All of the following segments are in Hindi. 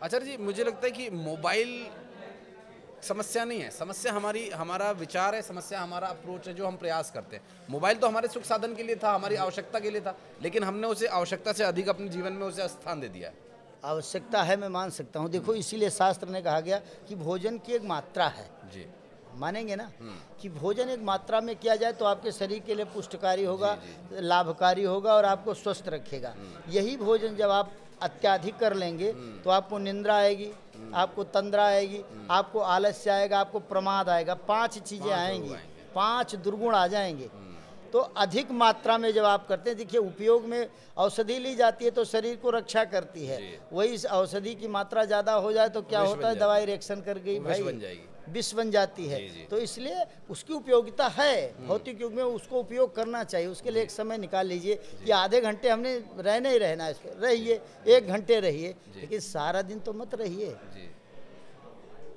आचार्य जी मुझे लगता है कि मोबाइल समस्या नहीं है। समस्या हमारी हमारा विचार है समस्या हमारा अप्रोच है जो हम प्रयास करते हैं। मोबाइल तो हमारे सुख साधन के लिए था हमारी आवश्यकता के लिए था लेकिन हमने उसे आवश्यकता से अधिक अपने जीवन में उसे स्थान दे दिया है। आवश्यकता है मैं मान सकता हूँ। देखो इसीलिए शास्त्र ने कहा गया कि भोजन की एक मात्रा है। जी। मानेंगे ना? कि भोजन एक मात्रा में किया जाए तो आपके शरीर के लिए पुष्टकारी होगा लाभकारी होगा और आपको स्वस्थ रखेगा। यही भोजन जब आप अत्याधिक कर लेंगे तो आपको निंद्रा आएगी आपको तंद्रा आएगी आपको आलस्य आएगा आपको प्रमाद आएगा पाँच चीज़ें आएँगी पाँच दुर्गुण आ जाएँगे। तो अधिक मात्रा में जब आप करते हैं देखिए उपयोग में औषधि ली जाती है तो शरीर को रक्षा करती है। वही इस औषधि की मात्रा ज़्यादा हो जाए तो क्या होता है? दवाई रिएक्शन कर गई भाई। विष बन जाती है। जी, जी। तो इसलिए उसकी उपयोगिता है। भौतिक युग में उसको उपयोग करना चाहिए। उसके लिए एक समय निकाल लीजिए कि आधे घंटे हमने रहने ही रहना है। रहिए एक घंटे रहिए। लेकिन सारा दिन तो मत रहिए। जी।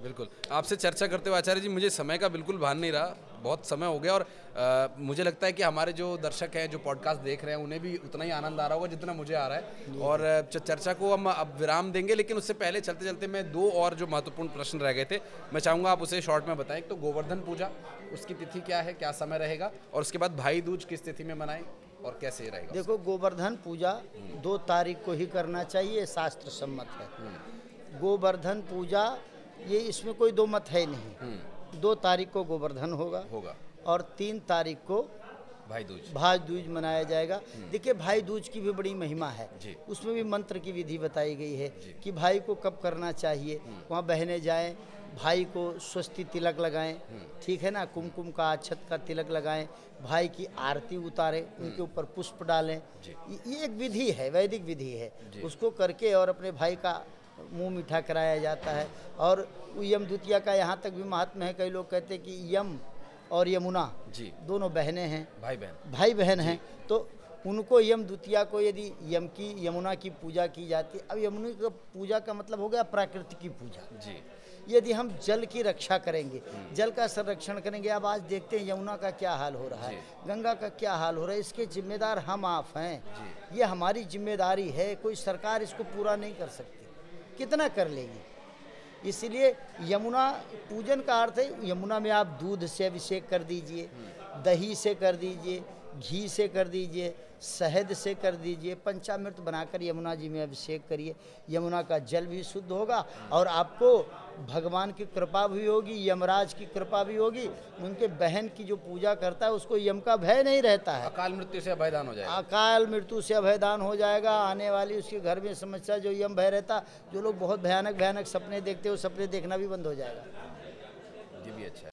बिल्कुल। आपसे चर्चा करते हुए आचार्य जी मुझे समय का बिल्कुल भान नहीं रहा बहुत समय हो गया और अ, मुझे लगता है कि हमारे जो दर्शक हैं जो पॉडकास्ट देख रहे हैं उन्हें भी उतना ही आनंद आ रहा होगा जितना मुझे आ रहा है। और चर्चा को हम अब विराम देंगे लेकिन उससे पहले चलते चलते मैं दो और जो महत्वपूर्ण प्रश्न रह गए थे मैं चाहूँगा आप उसे शॉर्ट में बताएँ। तो गोवर्धन पूजा उसकी तिथि क्या है क्या समय रहेगा और उसके बाद भाई दूज किस तिथि में मनाएँ और कैसे रहेगा? देखो गोवर्धन पूजा दो तारीख को ही करना चाहिए शास्त्र सम्मत है। गोवर्धन पूजा ये इसमें कोई दो मत है नहीं। दो तारीख को गोवर्धन होगा होगा। और तीन तारीख को भाई दूज भाई दूज मनाया जाएगा। देखिए भाई दूज की भी बड़ी महिमा है। उसमें भी मंत्र की विधि बताई गई है कि भाई को कब करना चाहिए। वहाँ बहने जाएँ भाई को स्वस्ति तिलक लगाएँ। ठीक है ना? कुमकुम का अक्षत का तिलक लगाएँ भाई की आरती उतारें उनके ऊपर पुष्प डालें। ये ये एक विधि है वैदिक विधि है। उसको करके और अपने भाई का मुँह मीठा कराया जाता है। और यम द्वितीया का यहाँ तक भी महात्मा है कई लोग कहते हैं कि यम और यमुना जी। दोनों बहनें हैं। भाई बहन भाई बहन हैं तो उनको यम द्वितीया को यदि यम की यमुना की पूजा की जाती है अब यमुना की पूजा का मतलब हो गया प्राकृतिक की पूजा। जी। यदि हम जल की रक्षा करेंगे जल का संरक्षण करेंगे अब आज देखते हैं यमुना का क्या हाल हो रहा है गंगा का क्या हाल हो रहा है इसके जिम्मेदार हम आप हैं। ये हमारी ज़िम्मेदारी है कोई सरकार इसको पूरा नहीं कर सकती। कितना कर लेगी? इसलिए यमुना पूजन का अर्थ है, यमुना में आप दूध से अभिषेक कर दीजिए, दही से कर दीजिए, घी से कर दीजिए, शहद से कर दीजिए, पंचामृत बनाकर यमुना जी में अभिषेक करिए। यमुना का जल भी शुद्ध होगा और आपको भगवान की कृपा भी होगी यमराज की कृपा भी होगी उनके बहन की जो पूजा करता है उसको यम का भय नहीं रहता है। अकाल मृत्यु से अभयदान हो जाएगा। अकाल मृत्यु से अभयदान हो जाएगा आने वाली उसके घर में समस्या जो यम भय रहता जो लोग बहुत भयानक भयानक सपने देखते हैं वो सपने देखना भी बंद हो जाएगा।